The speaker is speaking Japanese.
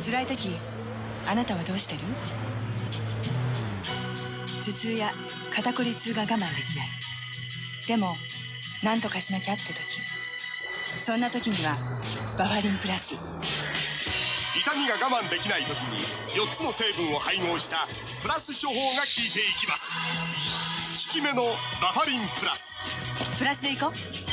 辛い時あなたはどうしてる？頭痛や肩こり痛が我慢できない。でも何とかしなきゃって時。そんな時にはバファリンプラス。痛みが我慢できない時に4つの成分を配合したプラス処方が効いていきます。効き目のバファリンプラス。プラスでいこう。